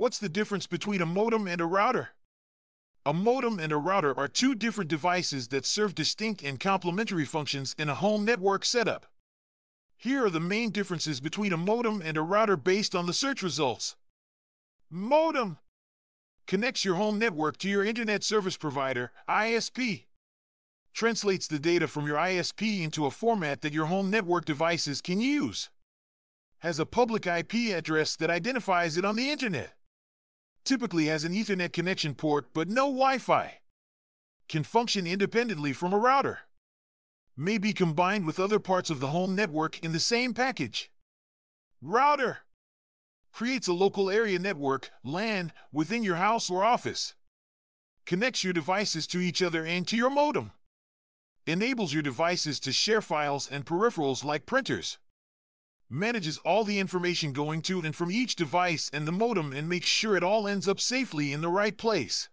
What's the difference between a modem and a router? A modem and a router are two different devices that serve distinct and complementary functions in a home network setup. Here are the main differences between a modem and a router based on the search results. Modem connects your home network to your internet service provider, ISP. Translates the data from your ISP into a format that your home network devices can use. Has a public IP address that identifies it on the internet typically has an Ethernet connection port but no Wi-Fi. Can function independently from a router. May be combined with other parts of the home network in the same package. Router creates a local area network, LAN, within your house or office. Connects your devices to each other and to your modem. Enables your devices to share files and peripherals like printers manages all the information going to and from each device and the modem and makes sure it all ends up safely in the right place.